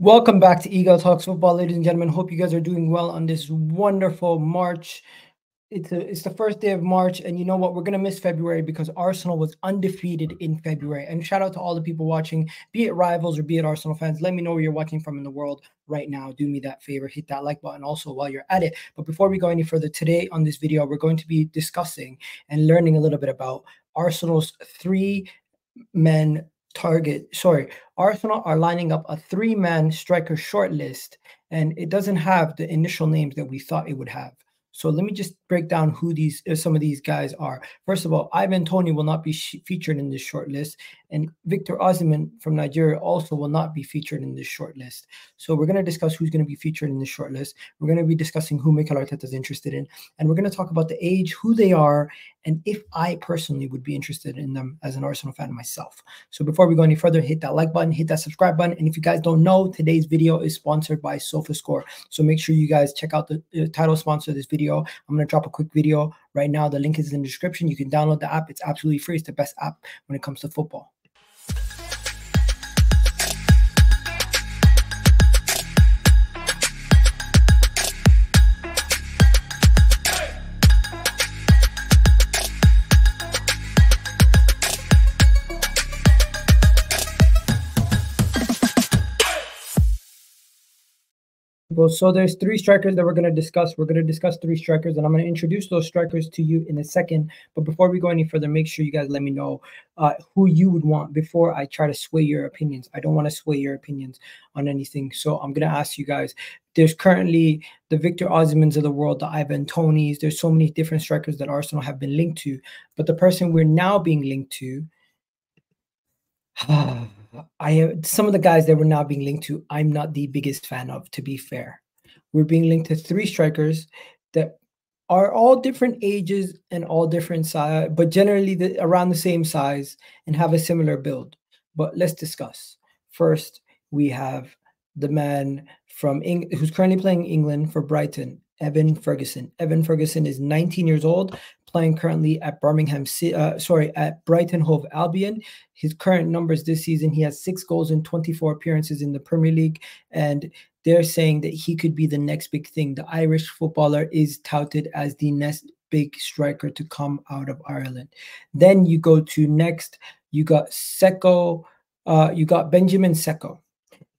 Welcome back to Egal Talks Football, ladies and gentlemen. Hope you guys are doing well on this wonderful March. It's a, it's the first day of March, and you know what? We're gonna miss February because Arsenal was undefeated in February. And shout out to all the people watching, be it rivals or be it Arsenal fans. Let me know where you're watching from in the world right now. Do me that favor, hit that like button also while you're at it. But before we go any further, today on this video, we're going to be discussing and learning a little bit about Arsenal's three men target sorry arsenal are lining up a three-man striker shortlist and it doesn't have the initial names that we thought it would have so let me just break down who these uh, some of these guys are. First of all, Ivan Toney will not be featured in this short list, and Victor Osimhen from Nigeria also will not be featured in this short list. So we're going to discuss who's going to be featured in this short list. We're going to be discussing who Mikel Arteta is interested in, and we're going to talk about the age, who they are, and if I personally would be interested in them as an Arsenal fan myself. So before we go any further, hit that like button, hit that subscribe button, and if you guys don't know, today's video is sponsored by SofaScore. So make sure you guys check out the, the title sponsor of this video. I'm going to drop a quick video right now. The link is in the description. You can download the app. It's absolutely free. It's the best app when it comes to football. So there's three strikers that we're going to discuss. We're going to discuss three strikers, and I'm going to introduce those strikers to you in a second. But before we go any further, make sure you guys let me know uh, who you would want before I try to sway your opinions. I don't want to sway your opinions on anything. So I'm going to ask you guys. There's currently the Victor Osimhens of the world, the Ivan Toneys. There's so many different strikers that Arsenal have been linked to, but the person we're now being linked to. I have some of the guys that we're now being linked to, I'm not the biggest fan of, to be fair. We're being linked to three strikers that are all different ages and all different size, but generally the, around the same size and have a similar build. But let's discuss. First, we have the man from Eng- who's currently playing England for Brighton, Evan Ferguson. Evan Ferguson is 19 years old, playing currently at Birmingham, uh, sorry, at Brighton Hove Albion. His current numbers this season, he has six goals in 24 appearances in the Premier League, and they're saying that he could be the next big thing. The Irish footballer is touted as the next big striker to come out of Ireland. Then you go to next, you got Sesko, uh, you got Benjamin Sesko.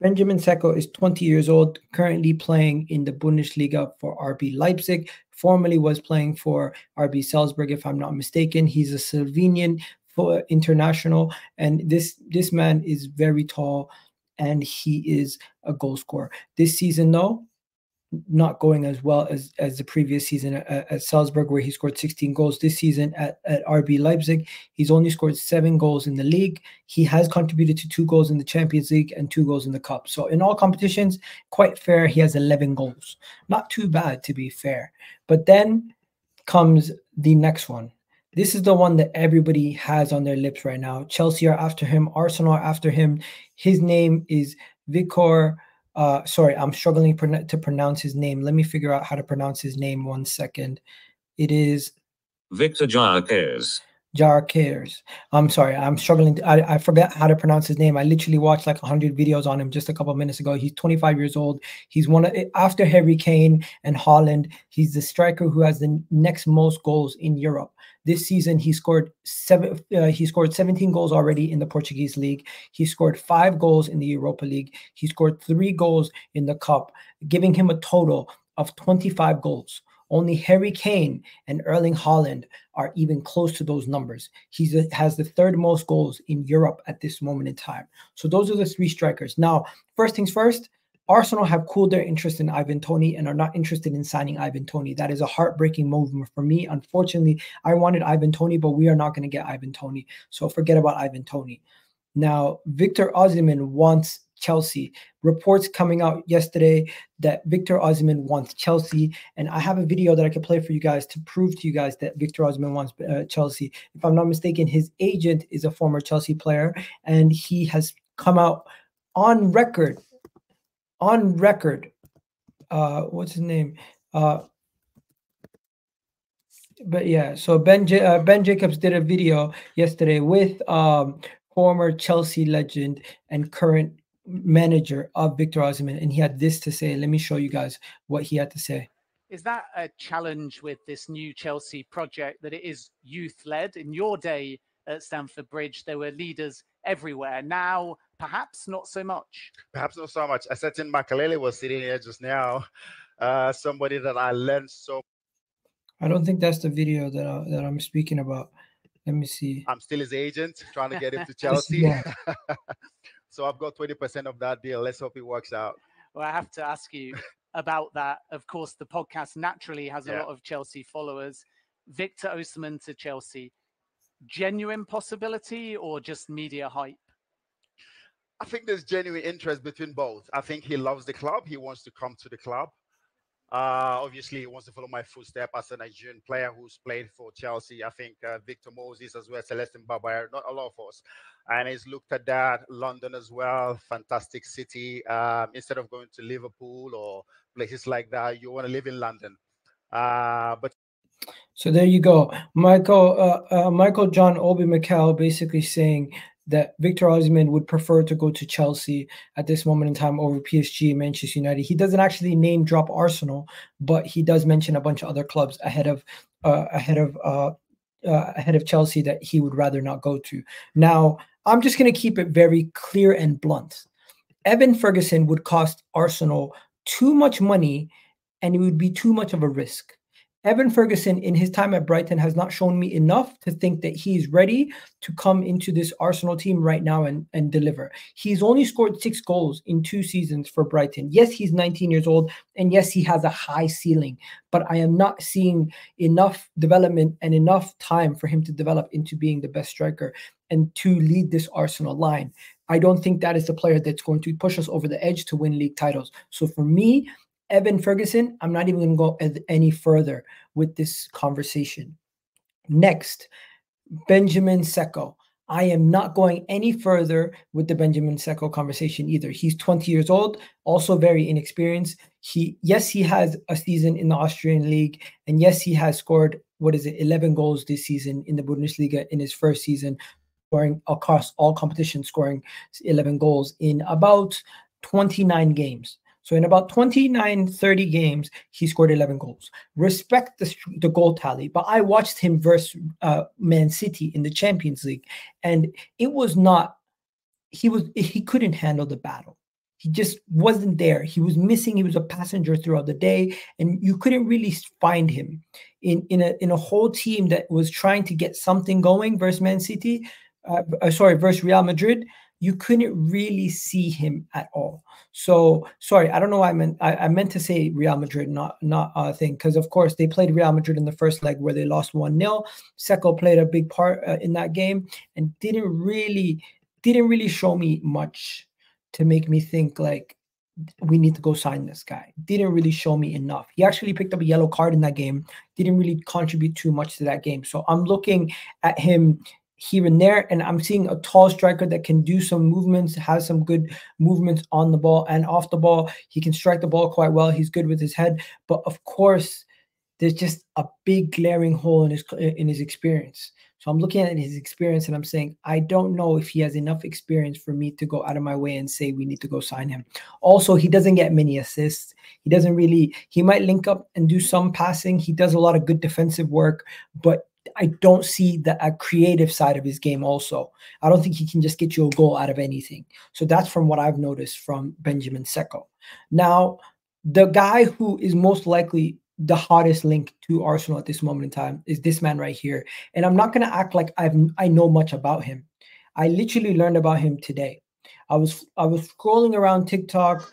Benjamin Sesko is 20 years old, currently playing in the Bundesliga for RB Leipzig. Formerly was playing for RB Salzburg, if I'm not mistaken. He's a Slovenian for international, and this this man is very tall, and he is a goal scorer. This season, though, not going as well as as the previous season at, at, Salzburg, where he scored 16 goals. This season at, at RB Leipzig, he's only scored seven goals in the league. He has contributed to two goals in the Champions League and two goals in the Cup. So in all competitions, quite fair. He has 11 goals. Not too bad, to be fair. But then comes the next one. This is the one that everybody has on their lips right now. Chelsea are after him. Arsenal are after him. His name is Vikor uh, sorry, I'm struggling to pronounce his name. Let me figure out how to pronounce his name. One second. It is Viktor Gyökeres. Gyökeres. I'm sorry, I'm struggling. To, I, I forgot how to pronounce his name. I literally watched like 100 videos on him just a couple minutes ago. He's 25 years old. He's one of after Harry Kane and Haaland, He's the striker who has the next most goals in Europe. This season, he scored seven. Uh, he scored 17 goals already in the Portuguese league. He scored five goals in the Europa League. He scored three goals in the Cup, giving him a total of 25 goals. Only Harry Kane and Erling Haaland are even close to those numbers. He has the third most goals in Europe at this moment in time. So those are the three strikers. Now, first things first, Arsenal have cooled their interest in Ivan Toney and are not interested in signing Ivan Toney. That is a heartbreaking move for me. Unfortunately, I wanted Ivan Toney, but we are not going to get Ivan Toney. So forget about Ivan Toney. Now, Victor Osimhen wants Chelsea. Reports coming out yesterday that Victor Osimhen wants Chelsea, and I have a video that I can play for you guys to prove to you guys that Victor Osimhen wants uh, Chelsea. If I'm not mistaken, his agent is a former Chelsea player, and he has come out on record on record. Uh, what's his name? Uh, but yeah, so Ben J- uh, Ben Jacobs did a video yesterday with um, former Chelsea legend and current manager of Victor Osimhen, and he had this to say. Let me show you guys what he had to say. Is that a challenge with this new Chelsea project that it is youth led? In your day at Stamford Bridge, there were leaders everywhere. Now, perhaps not so much. Perhaps not so much. Asetin Makelele was sitting here just now. Uh, somebody that I learned so. I don't think that's the video that I, that I'm speaking about. Let me see. I'm still his agent, trying to get him to Chelsea. so I've got 20% of that deal. Let's hope it works out. Well, I have to ask you about that. Of course, the podcast naturally has a yeah. lot of Chelsea followers. Victor Osimhen to Chelsea, genuine possibility or just media hype? I think there's genuine interest between both. I think he loves the club. He wants to come to the club. Uh, obviously, he wants to follow my footstep as a Nigerian player who's played for Chelsea. I think uh, Victor Moses as well, Celestin Babayaro, not a lot of us. And he's looked at that. London as well, fantastic city. Um, instead of going to Liverpool or places like that, you want to live in London. Uh, but so there you go, Michael. Uh, uh, Michael John Obi Mikel basically saying that Victor Osimhen would prefer to go to Chelsea at this moment in time over PSG and Manchester United. He doesn't actually name drop Arsenal, but he does mention a bunch of other clubs ahead of uh, ahead of uh, uh, ahead of Chelsea that he would rather not go to. Now, I'm just going to keep it very clear and blunt. Evan Ferguson would cost Arsenal too much money, and it would be too much of a risk. Evan Ferguson, in his time at Brighton, has not shown me enough to think that he's ready to come into this Arsenal team right now and, and deliver. He's only scored six goals in two seasons for Brighton. Yes, he's 19 years old, and yes, he has a high ceiling, but I am not seeing enough development and enough time for him to develop into being the best striker and to lead this Arsenal line. I don't think that is the player that's going to push us over the edge to win league titles. So for me, Evan Ferguson, I'm not even going to go any further with this conversation. Next, Benjamin Sesko. I am not going any further with the Benjamin Sesko conversation either. He's 20 years old, also very inexperienced. He yes, he has a season in the Austrian league, and yes, he has scored what is it, 11 goals this season in the Bundesliga in his first season, scoring across all competitions, scoring 11 goals in about 29 games. So in about 29, 30 games, he scored 11 goals. Respect the, the goal tally, but I watched him versus uh, Man City in the Champions League, and it was not. He was he couldn't handle the battle. He just wasn't there. He was missing. He was a passenger throughout the day, and you couldn't really find him in in a in a whole team that was trying to get something going versus Man City. Uh, uh sorry, versus Real Madrid you couldn't really see him at all. So sorry, I don't know why I meant I, I meant to say Real Madrid, not not a thing, because of course they played Real Madrid in the first leg where they lost one 0 Sesko played a big part uh, in that game and didn't really didn't really show me much to make me think like we need to go sign this guy. Didn't really show me enough. He actually picked up a yellow card in that game. Didn't really contribute too much to that game. So I'm looking at him here and there. And I'm seeing a tall striker that can do some movements, has some good movements on the ball and off the ball. He can strike the ball quite well. He's good with his head. But of course, there's just a big glaring hole in his in his experience. So I'm looking at his experience and I'm saying, I don't know if he has enough experience for me to go out of my way and say we need to go sign him. Also, he doesn't get many assists. He doesn't really, he might link up and do some passing. He does a lot of good defensive work, but I don't see the a creative side of his game also. I don't think he can just get you a goal out of anything. So that's from what I've noticed from Benjamin Sesko. Now, the guy who is most likely the hottest link to Arsenal at this moment in time is this man right here. And I'm not going to act like I've I know much about him. I literally learned about him today. I was I was scrolling around TikTok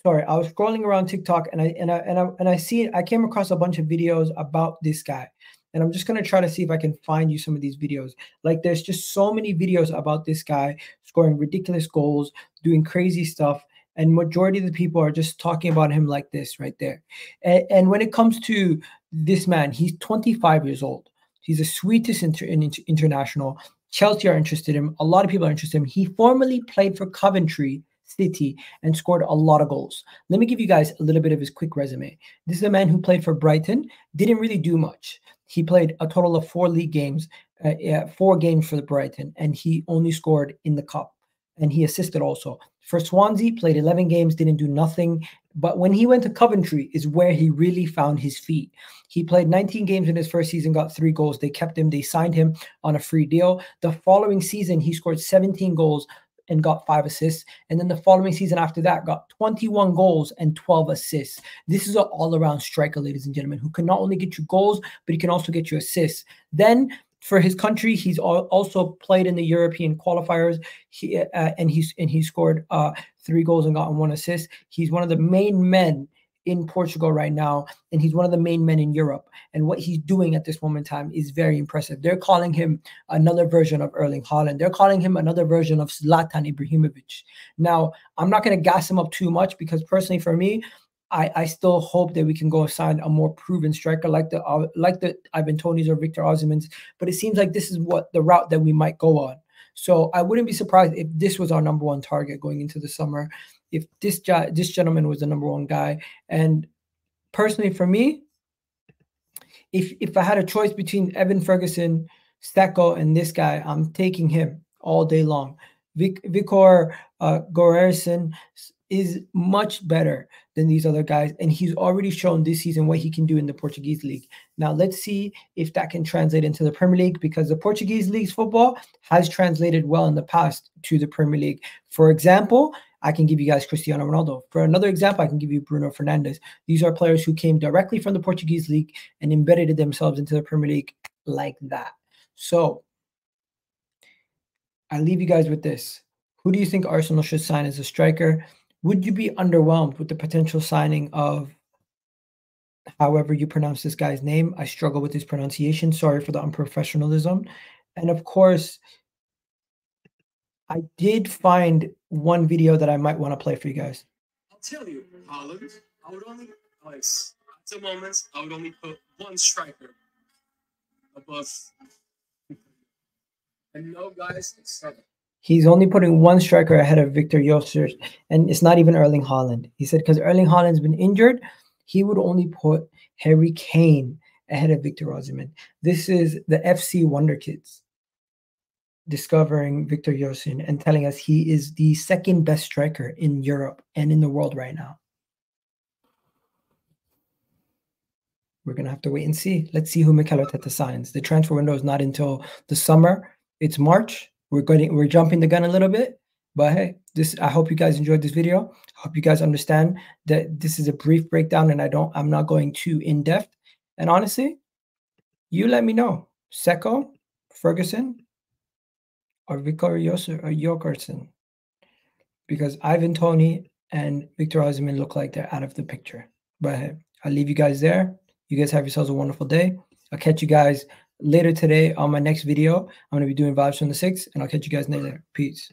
sorry, I was scrolling around TikTok and I and I and I and I see I came across a bunch of videos about this guy. And I'm just going to try to see if I can find you some of these videos. Like there's just so many videos about this guy scoring ridiculous goals, doing crazy stuff. And majority of the people are just talking about him like this right there. And, and when it comes to this man, he's 25 years old. He's a Swedish inter- international. Chelsea are interested in him. A lot of people are interested in him. He formerly played for Coventry City and scored a lot of goals. Let me give you guys a little bit of his quick resume. This is a man who played for Brighton, didn't really do much. He played a total of four league games, uh, four games for the Brighton, and he only scored in the cup. and he assisted also. For Swansea, played 11 games, didn't do nothing. But when he went to Coventry, is where he really found his feet. He played 19 games in his first season, got three goals. They kept him, they signed him on a free deal. The following season, he scored 17 goals and got five assists. And then the following season after that, got 21 goals and 12 assists. This is an all around striker, ladies and gentlemen, who can not only get you goals, but he can also get you assists. Then for his country. He's also played in the European qualifiers. He uh, and he's and he scored uh, three goals and gotten one assist. He's one of the main men in Portugal right now, and he's one of the main men in Europe. And what he's doing at this moment in time is very impressive. They're calling him another version of Erling Haaland. They're calling him another version of Zlatan Ibrahimovic. Now, I'm not going to gas him up too much because personally, for me, I, I still hope that we can go sign a more proven striker like the uh, like the Ivan Toney's or Victor Osimhen's. But it seems like this is what the route that we might go on. So I wouldn't be surprised if this was our number one target going into the summer. If this this gentleman was the number one guy, and personally for me, if if I had a choice between Evan Ferguson, Sesko, and this guy, I'm taking him all day long. Vic, Vikor uh, is much better than these other guys. And he's already shown this season what he can do in the Portuguese league. Now, let's see if that can translate into the Premier League because the Portuguese league's football has translated well in the past to the Premier League. For example, I can give you guys Cristiano Ronaldo. For another example, I can give you Bruno Fernandes. These are players who came directly from the Portuguese league and embedded themselves into the Premier League like that. So, I leave you guys with this. Who do you think Arsenal should sign as a striker? would you be underwhelmed with the potential signing of however you pronounce this guy's name? I struggle with his pronunciation. Sorry for the unprofessionalism. And of course, I did find one video that I might want to play for you guys. I'll tell you, Haaland, I would only place at the moment, I would only put one striker above. And no guys, it's seven. He's only putting one striker ahead of Viktor Gyökeres, and it's not even Erling Haaland. He said because Erling Haaland's been injured, he would only put Harry Kane ahead of Victor Osimhen. This is the FC Wonder Kids discovering Victor Yosin and telling us he is the second best striker in Europe and in the world right now. We're gonna have to wait and see. Let's see who Mikel Arteta signs. The transfer window is not until the summer. It's March we're going we're jumping the gun a little bit but hey this i hope you guys enjoyed this video i hope you guys understand that this is a brief breakdown and i don't i'm not going too in depth and honestly you let me know Sesko, ferguson or Vicarioso or Jorgensen because Ivan Toney and Victor Osimhen look like they're out of the picture. But hey, I'll leave you guys there. You guys have yourselves a wonderful day. I'll catch you guys later today on my next video. I'm going to be doing vibes from the six, and I'll catch you guys later. Peace.